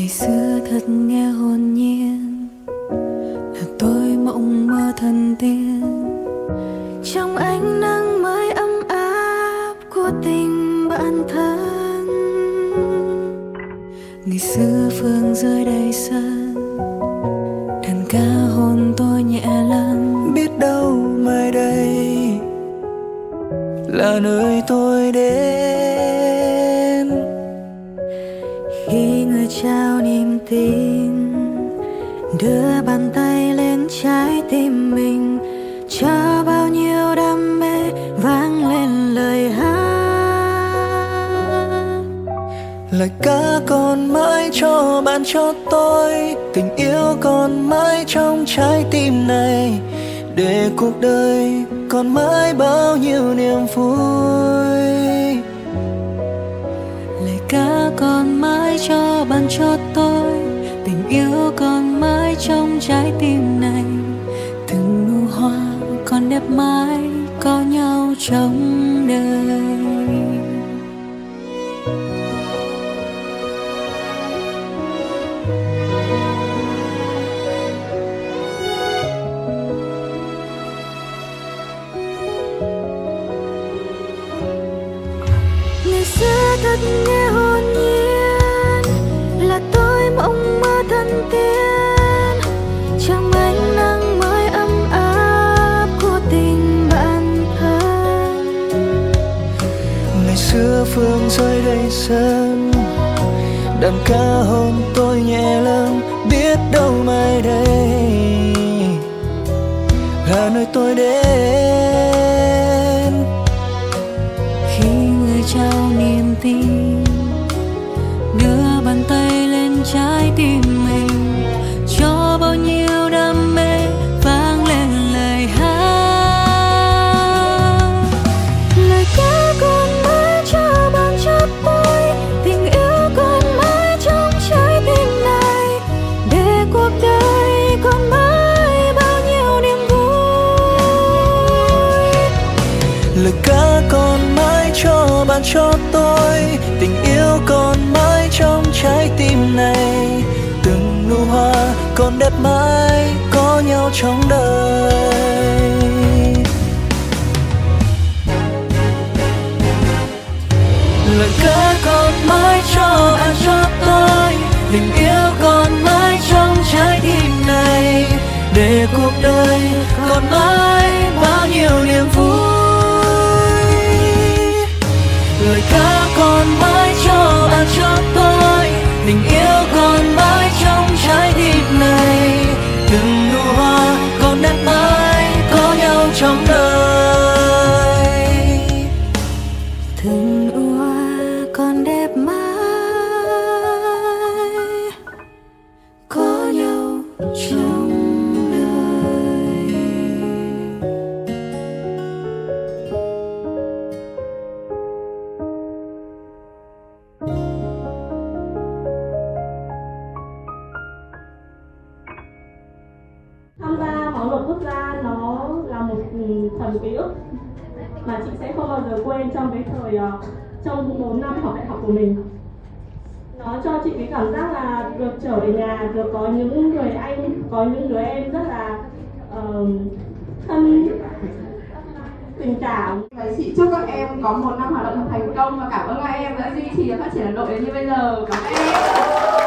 ngày xưa thật nghe hồn nhiên là tôi mộng mơ thần tiên. Trong ánh nắng mới ấm áp của tình bạn thân. Ngày xưa phương rơi đầy sân, đàn ca hồn tôi nhẹ lắm. Biết đâu mai đây là nơi tôi đến. Trao niềm tin. Đưa bàn tay lên trái tim mình. Cho bao nhiêu đam mê vang lên lời hát. Lời ca còn mãi cho bạn, cho tôi. Tình yêu còn mãi trong trái tim này. Để cuộc đời còn mãi bao nhiêu niềm vui. Cho tôi. Tình yêu còn mãi trong trái tim này. Từng nụ hoa còn đẹp mãi, có nhau trong đời. Ngày xưa thật nghe sân đàn ca hôn tôi nhẹ lắm, biết đâu mai đây. Là nơi tôi đến. Khi người trao niềm tin, đưa bàn tay lên trái tim. Cho cho tôi. Tình yêu còn mãi trong trái tim này. Từng nụ hoa còn đẹp mãi, có nhau trong đời. Lời ca còn mãi cho bạn cho tôi. Tình yêu tình yêu còn mãi trong trái tim này. Từng nụ hoa còn đẹp mãi có nhau trong tham luật quốc gia nó là một ừ, phần ký ức mà chị sẽ không bao giờ quên trong cái thời ờ, trong 4 năm học đại học của mình nó cho chị cái cảm giác là được trở về nhà được có những người anh có những đứa em rất là ờ, thân tình cảm Và chị chúc các em có một năm hoạt động thành công và cảm ơn các em đã duy trì và phát triển Hà Nội đến như bây giờ. Cảm ơn em.